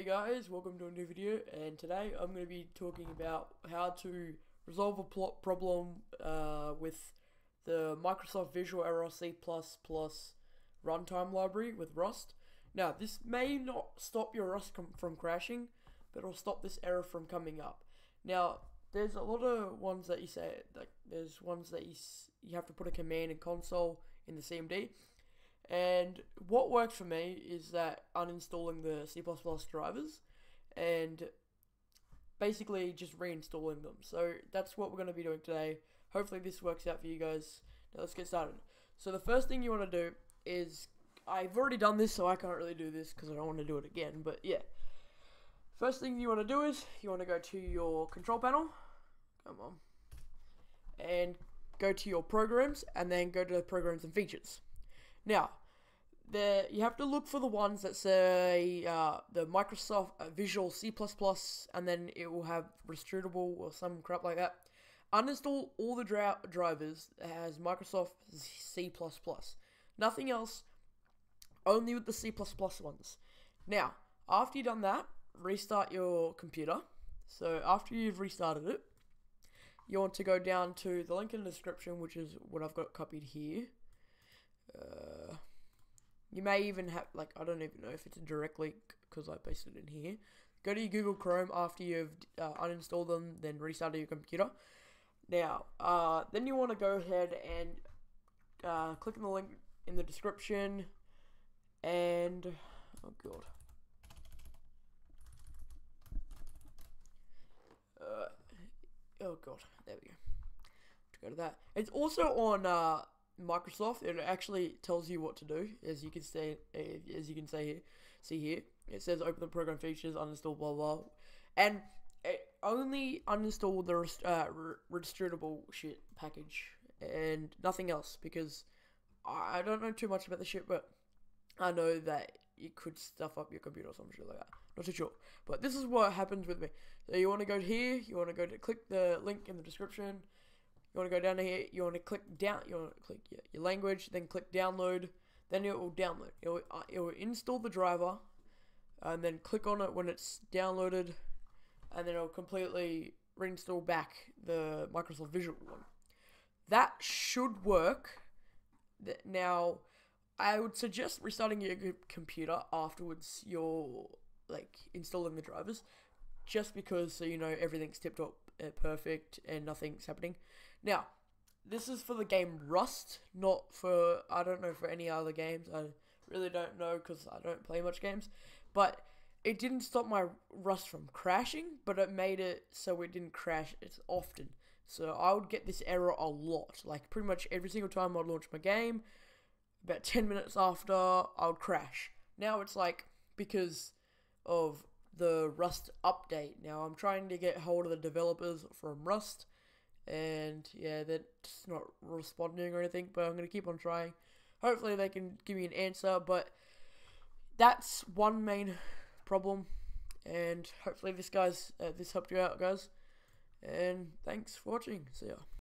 Hey guys, welcome to a new video and today I'm going to be talking about how to resolve a plot problem uh, with the Microsoft Visual Error C++ runtime library with Rust. Now this may not stop your Rust from crashing, but it'll stop this error from coming up. Now there's a lot of ones that you say, like there's ones that you, you have to put a command in console in the CMD and what worked for me is that uninstalling the C++ drivers and basically just reinstalling them. So that's what we're going to be doing today. Hopefully this works out for you guys. Now let's get started. So the first thing you want to do is, I've already done this so I can't really do this because I don't want to do it again, but yeah. First thing you want to do is, you want to go to your control panel. Come on. And go to your programs and then go to the programs and features. Now, you have to look for the ones that say uh, the Microsoft uh, Visual C++, and then it will have Rustable or some crap like that. Uninstall all the dri drivers that has Microsoft C++. Nothing else, only with the C++ ones. Now, after you've done that, restart your computer. So after you've restarted it, you want to go down to the link in the description, which is what I've got copied here. Uh, you may even have, like, I don't even know if it's a direct link because I pasted it in here. Go to your Google Chrome after you've uh, uninstalled them, then restart your computer. Now, uh, then you want to go ahead and uh, click on the link in the description and, oh god. Uh, oh god, there we go. To go to that. It's also on uh, Microsoft, it actually tells you what to do, as you can see, as you can say here, see here. It says open the program features, uninstall, blah blah, and it only uninstall the uh, restreamable shit package and nothing else because I don't know too much about the shit, but I know that it could stuff up your computer or some shit like that. Not too sure, but this is what happens with me. So you want to go here, you want to go to click the link in the description you want to go down here, you want to click down, you want to click your, language, then click download, then it will download. It will, uh, it will install the driver, and then click on it when it's downloaded, and then it'll completely reinstall back the Microsoft Visual one. That should work. Now, I would suggest restarting your computer afterwards you're like installing the drivers, just because so you know everything's tipped up Uh, perfect and nothing's happening. Now, this is for the game Rust, not for, I don't know, for any other games. I really don't know because I don't play much games. But it didn't stop my Rust from crashing, but it made it so it didn't crash as often. So I would get this error a lot. Like pretty much every single time I'd launch my game, about 10 minutes after, I would crash. Now it's like because of the Rust update. Now, I'm trying to get hold of the developers from Rust, and yeah, they're just not responding or anything, but I'm to keep on trying. Hopefully, they can give me an answer, but that's one main problem, and hopefully, this guy's uh, this helped you out, guys. And thanks for watching. See ya.